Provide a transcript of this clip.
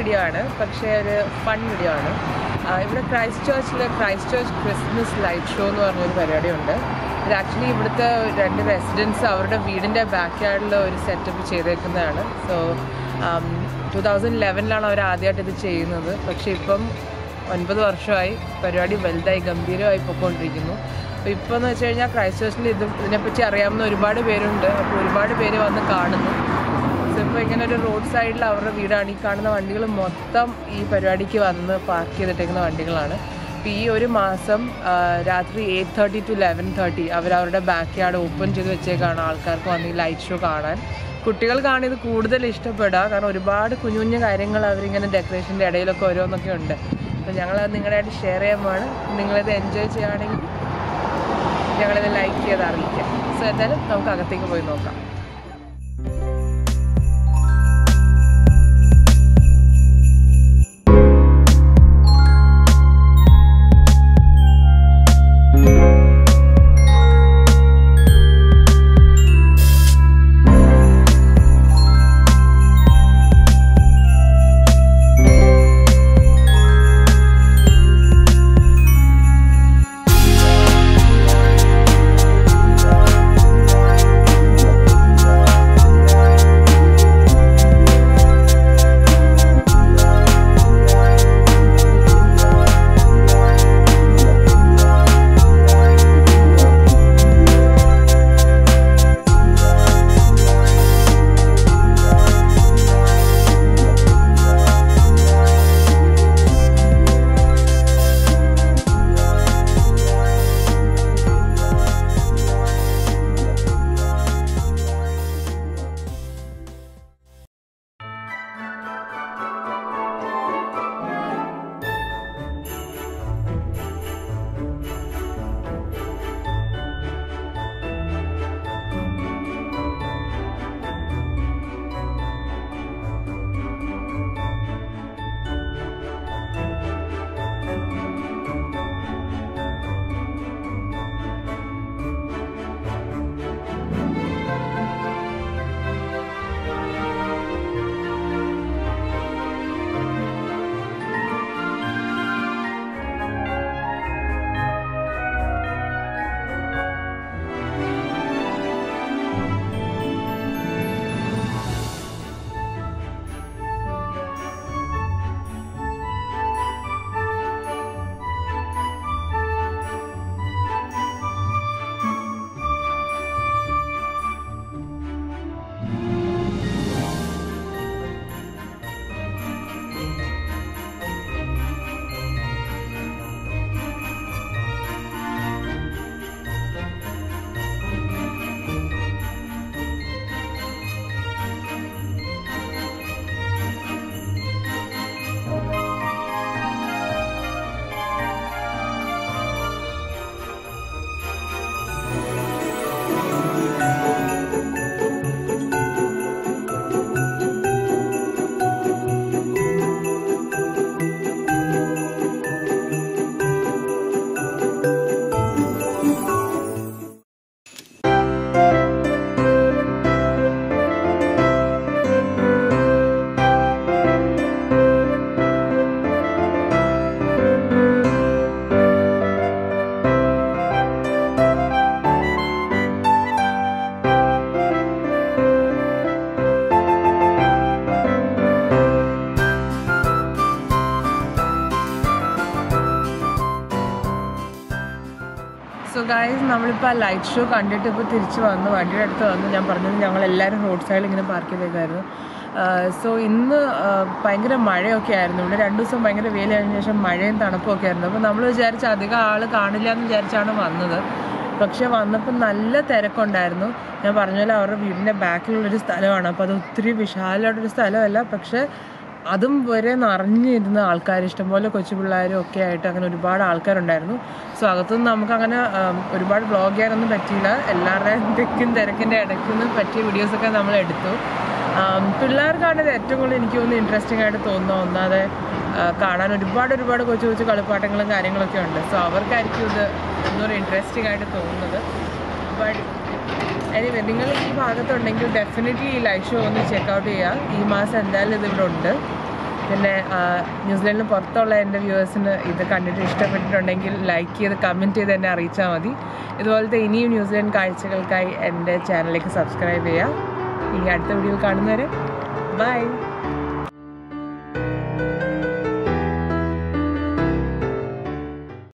ഒരു fun video ആണ്. ഇവിടെ ക്രൈസ്റ്റ് ചേർച്ചിൽ Christchurch Christmas light show എന്ന് പറഞ്ഞൊരു പരിപാടിയുണ്ട്. ഇത് ആക്ച്വലി ഇവിടുത്തെ രണ്ട് റെസിഡൻസ് അവരുടെ വീടിന്റെ ബാക്ക് യാർഡിൽ ഒരു സെറ്റപ്പ് ചെയ്തേക്കുന്നതാണ്. സോ ടു തൗസൻഡ് ലെവനിലാണ് അവർ ആദ്യമായിട്ട് ഇത് ചെയ്യുന്നത്. പക്ഷേ ഇപ്പം ഒൻപത് വർഷമായി പരിപാടി വലുതായി ഗംഭീരമായി പൊയ്ക്കൊണ്ടിരിക്കുന്നു. അപ്പോൾ ഇപ്പോൾ എന്ന് വെച്ച് കഴിഞ്ഞാൽ ക്രൈസ്റ്റ് ചേർച്ചിൽ ഇത് ഇതിനെപ്പറ്റി അറിയാവുന്ന ഒരുപാട് പേരുണ്ട്. അപ്പോൾ ഒരുപാട് പേര് വന്ന് കാണുന്നു. സോ ഇപ്പോൾ ഇങ്ങനെ ഒരു റോഡ് സൈഡിൽ അവരുടെ വീടാണ്. ഈ കാണുന്ന വണ്ടികൾ മൊത്തം ഈ പരിപാടിക്ക് വന്ന് പാർക്ക് ചെയ്തിട്ടേക്കുന്ന വണ്ടികളാണ്. അപ്പോൾ ഈ ഒരു മാസം രാത്രി eight thirty to eleven thirty അവരവരുടെ ബാക്ക് യാർഡ് ഓപ്പൺ ചെയ്ത് വെച്ചേക്കാണ് ആൾക്കാർക്ക് വന്ന് ഈ ലൈറ്റ് ഷോ കാണാൻ. കുട്ടികൾക്കാണ് ഇത് കൂടുതൽ ഇഷ്ടപ്പെടുക. കാരണം ഒരുപാട് കുഞ്ഞു കുഞ്ഞു കാര്യങ്ങൾ അവരിങ്ങനെ ഡെക്കറേഷന്റെ ഇടയിലൊക്കെ ഓരോന്നൊക്കെ ഉണ്ട്. അപ്പോൾ ഞങ്ങളത് നിങ്ങളായിട്ട് ഷെയർ ചെയ്യുമ്പോൾ നിങ്ങളിത് എൻജോയ് ചെയ്യുകയാണെങ്കിൽ ഞങ്ങളിത് ലൈക്ക് ചെയ്ത് അറിയിക്കാം. സോ എന്തായാലും നമുക്ക് അകത്തേക്ക് പോയി നോക്കാം. ഗായ്സ് നമ്മളിപ്പോൾ ആ ലൈറ്റ് ഷോ കണ്ടിട്ട് ഇപ്പോൾ തിരിച്ച് വന്നു. വണ്ടിയുടെ അടുത്ത് വന്നു. ഞാൻ പറഞ്ഞത് ഞങ്ങൾ എല്ലാവരും റോഡ് സൈഡിൽ ഇങ്ങനെ പാർക്ക് ചെയ്തേക്കായിരുന്നു. സോ ഇന്ന് ഭയങ്കര മഴയൊക്കെ ആയിരുന്നു. ഇവിടെ രണ്ട് ദിവസം ഭയങ്കര വെയിൽ കഴിഞ്ഞ ശേഷം മഴയും തണുപ്പും ഒക്കെ ആയിരുന്നു. അപ്പോൾ നമ്മൾ വിചാരിച്ച അധികം ആൾ കാണില്ല എന്ന് വിചാരിച്ചാണ് വന്നത്. പക്ഷെ വന്നപ്പോൾ നല്ല തിരക്കുണ്ടായിരുന്നു. ഞാൻ പറഞ്ഞ പോലെ അവരുടെ വീടിന്റെ ബാക്കിലുള്ളൊരു സ്ഥലമാണ്. അപ്പോൾ അത് ഒത്തിരി വിശാലമായിട്ടൊരു സ്ഥലമല്ല. പക്ഷേ അതും വരെ നിറഞ്ഞിരുന്ന ആൾക്കാർ ഇഷ്ടംപോലെ കൊച്ചു പിള്ളേരും ഒക്കെ ആയിട്ട് അങ്ങനെ ഒരുപാട് ആൾക്കാരുണ്ടായിരുന്നു. സോ അകത്തുനിന്ന് നമുക്ക് അങ്ങനെ ഒരുപാട് ബ്ലോഗ് ചെയ്യാനൊന്നും പറ്റിയില്ല. എല്ലാവരുടെയും തിക്കും തിരക്കിന്റെ ഇടയ്ക്ക് നിന്ന് പറ്റിയ വീഡിയോസൊക്കെ നമ്മൾ എടുത്തു. പിള്ളേർക്കാണ് ഇത് ഏറ്റവും കൂടുതൽ എനിക്ക് തോന്നുന്നു ഇൻട്രസ്റ്റിംഗ് ആയിട്ട് തോന്നുന്നു ഒന്നാതെ കാണാൻ ഒരുപാട് ഒരുപാട് കൊച്ചു കൊച്ചു കളിപ്പാട്ടങ്ങളും കാര്യങ്ങളൊക്കെ ഉണ്ട്. സോ അവർക്കായിരിക്കും ഇത് എന്തോ ഇൻട്രസ്റ്റിംഗ് ആയിട്ട് തോന്നുന്നത്. ബട്ട് എനിവേ നിങ്ങൾ ഈ ഭാഗത്തുണ്ടെങ്കിൽ ഡെഫിനറ്റ്ലി ഈ ലൈവ് ഷോ ഒന്ന് ചെക്കൗട്ട് ചെയ്യുക. ഈ മാസം എന്തായാലും ഇതിവിടെ ഉണ്ട്. പിന്നെ ന്യൂസിലൻഡിന് പുറത്തുള്ള എന്റെ വ്യൂവേഴ്സിന് ഇത് കണ്ടിട്ട് ഇഷ്ടപ്പെട്ടിട്ടുണ്ടെങ്കിൽ ലൈക്ക് ചെയ്ത് കമന്റ് ചെയ്ത് എന്നെ അറിയിച്ചാൽ മതി. ഇതുപോലത്തെ ഇനിയും ന്യൂസിലൻഡ് കാഴ്ചകൾക്കായി എന്റെ ചാനലിലേക്ക് സബ്സ്ക്രൈബ് ചെയ്യുക. ഈ അടുത്ത വീഡിയോ കാണുന്നവരെ ബൈ